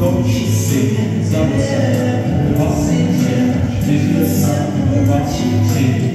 Don't you see the passing change? the you listen to what